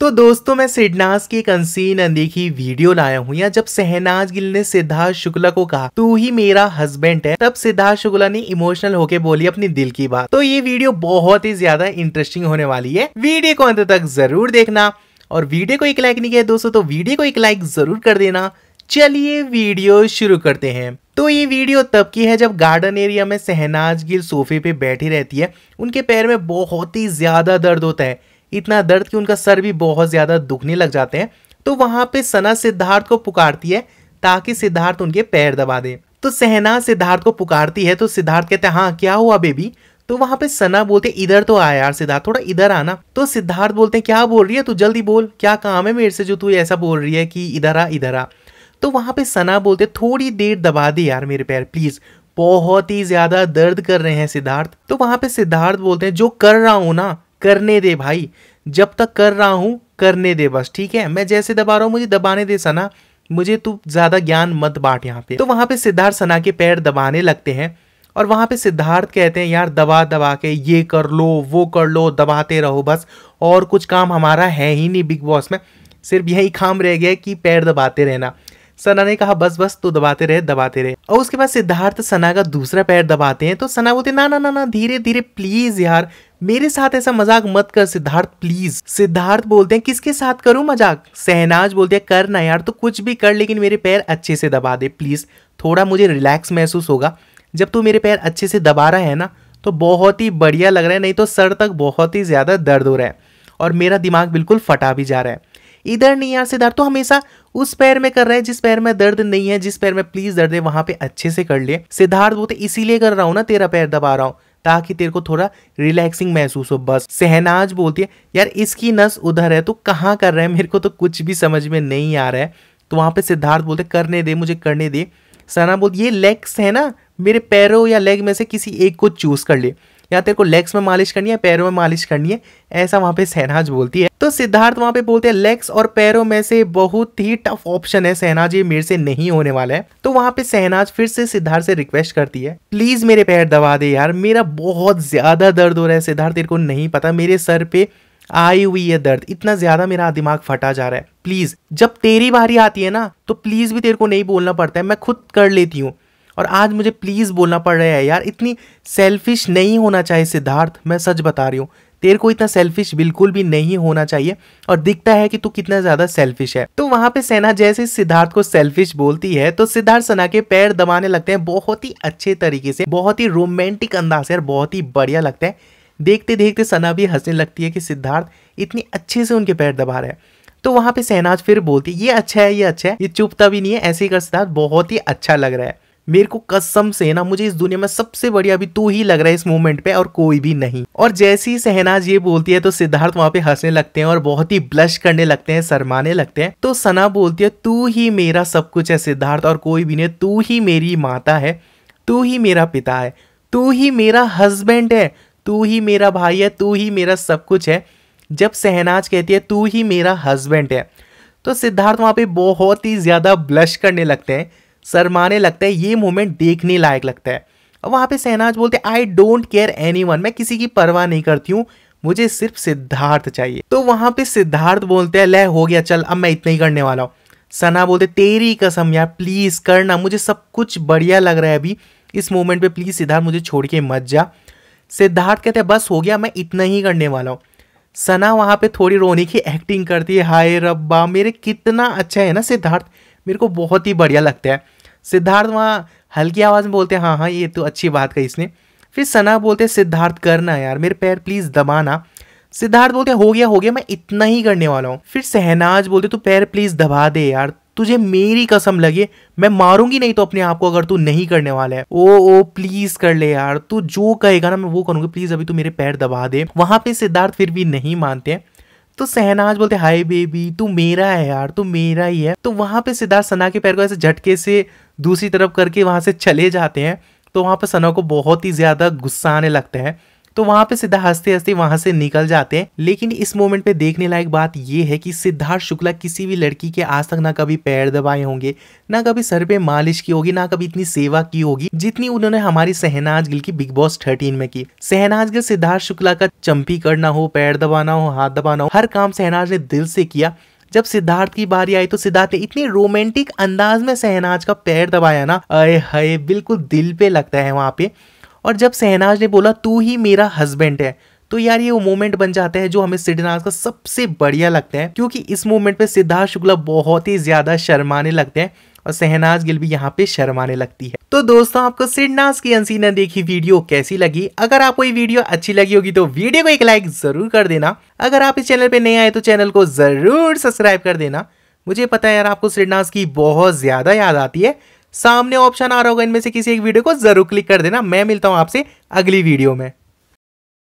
तो दोस्तों, मैं सिडनास की एक अनसीन, अनदेखी वीडियो लाया हूँ। या जब सहनाज गिल ने सिद्धार्थ शुक्ला को कहा, तू ही मेरा हस्बैंड है, तब सिद्धार्थ शुक्ला ने इमोशनल होके बोली अपनी दिल की बात। तो ये वीडियो बहुत ही ज़्यादा इंटरेस्टिंग होने वाली है। वीडियो को अंत तक ज़रूर देखना। और वीडियो को एक लाइक नहीं किया दोस्तों तो वीडियो को एक लाइक ज़रूर कर देना। चलिए वीडियो शुरू करते हैं। तो ये वीडियो तब की है जब गार्डन एरिया में सहनाज गिल सोफे पे बैठी रहती है। उनके पैर में बहुत ही ज़्यादा दर्द होता है। इतना दर्द कि उनका सर भी बहुत ज़्यादा दुखने लग जाते हैं। तो वहाँ पे सना सिद्धार्थ को पुकारती है ताकि सिद्धार्थ उनके पैर दबा दे। तो सहना सिद्धार्थ को पुकारती है तो सिद्धार्थ कहते हैं हाँ क्या हुआ बेबी? तो वहाँ पे सना बोलते, इधर तो आया यार सिद्धार्थ, थोड़ा इधर आना। तो सिद्धार्थ बोलते हैं, क्या बोल रही है तू? जल्दी बोल। क्या काम है मेरे से जो तू ऐसा बोल रही है कि इधर आ इधर आ? तो वहाँ पे सना बोलते, थोड़ी देर दबा दे यार मेरे पैर, प्लीज़। बहुत ही ज़्यादा दर्द कर रहे हैं सिद्धार्थ। तो वहाँ पे सिद्धार्थ बोलते हैं, जो कर रहा हूँ ना करने दे भाई। जब तक कर रहा हूँ, करने दे बस, ठीक है? मैं जैसे दबा रहा हूँ, मुझे दबाने दे सना। मुझे तू ज़्यादा ज्ञान मत बांट यहाँ पे। तो वहाँ पे सिद्धार्थ सना के पैर दबाने लगते हैं और वहाँ पे सिद्धार्थ कहते हैं, यार, दबा दबा के ये कर लो, वो कर लो, दबाते रहो बस। और कुछ काम हमारा है ही नहीं बिग बॉस में। सिर्फ़ यही काम रह गया कि पैर दबाते रहना। सना ने कहा, बस बस, तू दबाते रहे दबाते रहे। और उसके बाद सिद्धार्थ सना का दूसरा पैर दबाते हैं। तो सना बोलते ना ना ना ना, धीरे धीरे प्लीज़ यार मेरे साथ ऐसा मज़ाक मत कर, सिद्धार्थ प्लीज़ सिद्धार्थ बोलते हैं, किसके साथ करूँ मज़ाक? सहनाज बोलते हैं, कर ना यार तो कुछ भी कर, लेकिन मेरे पैर अच्छे से दबा दे प्लीज़ थोड़ा मुझे रिलैक्स महसूस होगा। जब तू मेरे पैर अच्छे से दबा रहा है ना तो बहुत ही बढ़िया लग रहा है, नहीं तो सर तक बहुत ही ज़्यादा दर्द हो रहा है और मेरा दिमाग बिल्कुल फटा भी जा रहा है। इधर नहीं यार, सिद्धार्थ तो हमेशा उस पैर में कर रहा है जिस पैर में दर्द नहीं है, जिस पैर में प्लीज़ दर्द है, वहाँ पे अच्छे से कर ले। सिद्धार्थ बोलते, इसीलिए कर रहा हूँ ना, तेरा पैर दबा रहा हूँ। ताकि तेरे को थोड़ा रिलैक्सिंग महसूस हो। बस सहनाज बोलती है, यार, इसकी नस उधर है तो कहाँ कर रहा है? मेरे को तो कुछ भी समझ में नहीं आ रहा है। तो वहाँ पे सिद्धार्थ बोलते करने दे, मुझे करने दे। सहना बोलती ये लेग्स है ना, मेरे पैरों या लेग में से किसी एक को चूज़ कर ले। या तेरे को लेग्स में मालिश करनी है, पैरों में मालिश करनी है। ऐसा वहाँ पे सहनाज बोलती है। तो सिद्धार्थ वहाँ पे बोलते हैं लेग्स और पैरों में से बहुत ही टफ ऑप्शन है। सहनाज ये मेरे से नहीं होने वाला है। तो वहाँ पे सहनाज फिर से सिद्धार्थ से रिक्वेस्ट करती है प्लीज़ मेरे पैर दबा दे यार, मेरा बहुत ज़्यादा दर्द हो रहा है सिद्धार्थ, तेरे को नहीं पता, मेरे सर पे आई हुई है दर्द, इतना ज़्यादा मेरा दिमाग फटा जा रहा है। प्लीज़ जब तेरी बारी आती है ना तो प्लीज़ भी तेरे को नहीं बोलना पड़ता है, मैं खुद कर लेती हूँ। और आज मुझे प्लीज़ बोलना पड़ रहा है यार, इतनी सेल्फिश नहीं होना चाहिए सिद्धार्थ, मैं सच बता रही हूँ। तेरे को इतना सेल्फिश बिल्कुल भी नहीं होना चाहिए और दिखता है कि तू कितना ज़्यादा सेल्फिश है। तो वहाँ पे सेना जैसे सिद्धार्थ को सेल्फिश बोलती है तो सिद्धार्थ सना के पैर दबाने लगते हैं बहुत ही अच्छे तरीके से, बहुत ही रोमांटिक अंदाज से और बहुत ही बढ़िया लगता है। देखते देखते सना भी हंसने लगती है कि सिद्धार्थ इतनी अच्छे से उनके पैर दबा रहे हैं। तो वहाँ पे सहनाज फिर बोलती है ये अच्छा है, ये अच्छा है, ये चुपता भी नहीं है, ऐसे ही कर सिद्धार्थ, बहुत ही अच्छा लग रहा है। मेरे को कसम से ना, मुझे इस दुनिया में सबसे बढ़िया अभी तू ही लग रहा है इस मोमेंट पे और कोई भी नहीं। और जैसी ही सहनाज ये बोलती है तो सिद्धार्थ वहाँ पे हंसने लगते हैं और बहुत ही ब्लश करने लगते हैं, शरमाने लगते हैं। तो सना बोलती है, तू ही मेरा सब कुछ है सिद्धार्थ और कोई भी नहीं, तू ही मेरी माता है, तू ही मेरा पिता है, तू ही मेरा हस्बैंड है, तू ही मेरा भाई है, तू ही मेरा सब कुछ है। जब सहनाज कहती है, तू ही मेरा हस्बैंड है। तो सिद्धार्थ वहाँ पे बहुत ही ज़्यादा ब्लश करने लगते हैं। शरमाने लगता है, ये मोमेंट देखने लायक लगता है। और वहाँ पे सहनाज बोलते आई डोंट केयर एनी मैं किसी की परवाह नहीं करती हूँ, मुझे सिर्फ़ सिद्धार्थ चाहिए। तो वहाँ पे सिद्धार्थ बोलते हैं, ले, हो गया, चल, अब मैं इतना ही करने वाला हूँ। सना बोलते, तेरी कसम यार प्लीज़ करना, मुझे सब कुछ बढ़िया लग रहा है अभी। इस मोमेंट पे प्लीज़ सिद्धार्थ मुझे छोड़ के मत जा। सिद्धार्थ कहते हैं, बस हो गया, मैं इतना ही करने वाला हूँ। सना वहाँ पे थोड़ी रोने की एक्टिंग करती है, हाय रब्बा, मेरे कितना अच्छा है ना सिद्धार्थ। मेरे को बहुत ही बढ़िया लगता है। सिद्धार्थ वहाँ हल्की आवाज़ में बोलते हैं हाँ हाँ ये तो अच्छी बात कही इसने। फिर सना बोलते हैं, सिद्धार्थ, करना यार, मेरे पैर प्लीज़ दबाना। सिद्धार्थ बोलते हैं, हो गया हो गया, मैं इतना ही करने वाला हूँ। फिर सहनाज बोलते, तू पैर प्लीज़ दबा दे यार, तुझे मेरी कसम लगे, मैं मारूँगी नहीं तो अपने आप को अगर तू नहीं करने वाला है। ओ ओ प्लीज़ कर ले यार, तू जो कहेगा ना, मैं वो करूँगी प्लीज़ अभी तू मेरे पैर दबा दे। वहाँ पे सिद्धार्थ फिर भी नहीं मानते हैं। तो सहनाज बोलते, हाय बेबी, तू मेरा है यार, तू मेरा ही है। तो वहाँ पे सिद्धार्थ सना के पैर को ऐसे झटके से दूसरी तरफ़ करके वहाँ से चले जाते हैं। तो वहाँ पर सना को बहुत ही ज़्यादा गुस्सा आने लगता है। तो वहाँ पे सिद्धार्थ हँसते हँसते वहाँ से निकल जाते हैं। लेकिन इस मोमेंट पे देखने लायक बात ये है कि सिद्धार्थ शुक्ला किसी भी लड़की के आज तक ना कभी पैर दबाए होंगे, ना कभी सर पे मालिश की होगी, ना कभी इतनी सेवा की होगी, जितनी उन्होंने हमारी सहनाज गिल की बिग बॉस थर्टीन में की। सहनाज गिल सिद्धार्थ शुक्ला का चंपी करना हो, पैर दबाना हो, हाथ दबाना हो, हर काम सहनाज ने दिल से किया। जब सिद्धार्थ की बारी आई तो सिद्धार्थ ने इतनी रोमांटिक अंदाज में सहनाज का पैर दबाया ना, अरे हाय, बिल्कुल दिल पे लगता है वहाँ पे। और जब सहनाज ने बोला, तू ही मेरा हस्बैंड है तो यार ये वो मोमेंट बन जाता है जो हमें सिद्धनाथ का सबसे बढ़िया लगता है, क्योंकि इस मोमेंट पे सिद्धार्थ शुक्ला बहुत ही ज़्यादा शर्माने लगते हैं और सहनाज गिल भी यहाँ पे शर्माने लगती है। तो दोस्तों, आपको सिडनाज की अनसीना देखी वीडियो कैसी लगी? अगर आपको ये वीडियो अच्छी लगी होगी तो वीडियो को एक लाइक ज़रूर कर देना। अगर आप इस चैनल पे नए आए तो चैनल को ज़रूर सब्सक्राइब कर देना। मुझे पता है यार, आपको सिडनाज की बहुत ज़्यादा याद आती है। सामने ऑप्शन आ रहा होगा इनमें से किसी एक वीडियो को ज़रूर क्लिक कर देना। मैं मिलता हूँ आपसे अगली वीडियो में।